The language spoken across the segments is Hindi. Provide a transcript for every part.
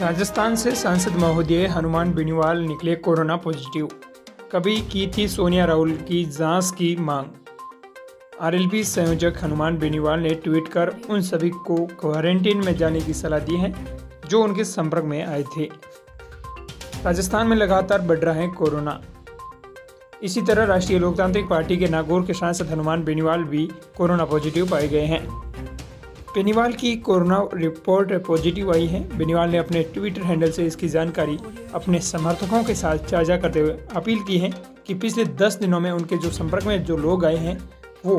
राजस्थान से सांसद महोदय हनुमान बेनीवाल निकले कोरोना पॉजिटिव। कभी की थी सोनिया राहुल की जाँच की मांग? आरएलपी संयोजक हनुमान बेनीवाल ने ट्वीट कर उन सभी को क्वारंटीन में जाने की सलाह दी है, जो उनके संपर्क में आए थे। राजस्थान में लगातार बढ़ रहा है कोरोना। इसी तरह राष्ट्रीय लोकतांत्रिक पार्टी के नागौर के सांसद हनुमान बेनीवाल भी कोरोना पॉजिटिव पाए गए हैं। बेनीवाल की कोरोना रिपोर्ट पॉजिटिव आई है। बेनीवाल ने अपने ट्विटर हैंडल से इसकी जानकारी अपने समर्थकों के साथ साझा करते हुए अपील की है कि पिछले दस दिनों में उनके जो संपर्क में जो लोग आए हैं, वो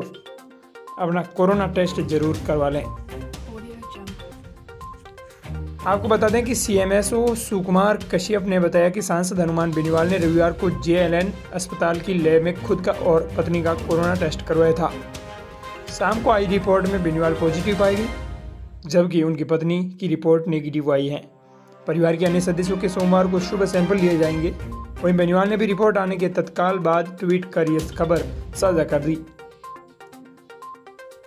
अपना कोरोना टेस्ट ज़रूर करवा लें। आपको बता दें कि सी सीएमएसओ सुकुमार कश्यप ने बताया कि सांसद हनुमान बेनीवाल ने रविवार को जेएलएन अस्पताल की लैब में खुद का और पत्नी का कोरोना टेस्ट करवाया था। शाम को आई रिपोर्ट में बेनीवाल पॉजिटिव पाई गई जबकि उनकी पत्नी की रिपोर्ट नेगेटिव आई है। परिवार के अन्य सदस्यों के सोमवार को सुबह सैंपल लिए जाएँगे। वहीं बेनीवाल ने भी रिपोर्ट आने के तत्काल बाद ट्वीट कर यह खबर साझा कर दी।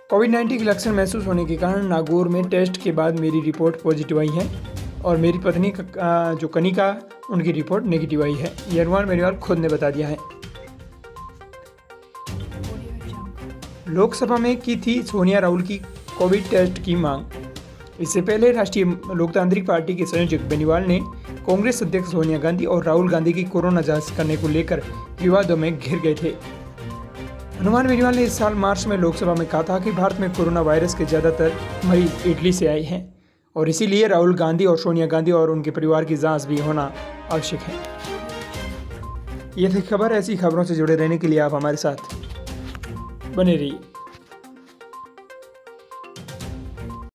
कोविड नाइन्टीन के लक्षण महसूस होने के कारण नागौर में टेस्ट के बाद मेरी रिपोर्ट पॉजिटिव आई है और मेरी पत्नी जो कनिका, उनकी रिपोर्ट नेगेटिव आई है। यह अनुमान बेनीवाल खुद ने बता दिया है। लोकसभा में की थी सोनिया राहुल की कोविड टेस्ट की मांग। इससे पहले राष्ट्रीय लोकतांत्रिक पार्टी के संयोजक बेनीवाल ने कांग्रेस अध्यक्ष सोनिया गांधी और राहुल गांधी की कोरोना जाँच करने को लेकर विवादों में घिर गए थे। हनुमान बेनीवाल ने इस साल मार्च में लोकसभा में कहा था कि भारत में कोरोना वायरस के ज़्यादातर मरीज़ इटली से आए हैं और इसीलिए राहुल गांधी और सोनिया गांधी और उनके परिवार की जाँच भी होना आवश्यक है। ये थी खबर, ऐसी खबरों से जुड़े रहने के लिए आप हमारे साथ Paneri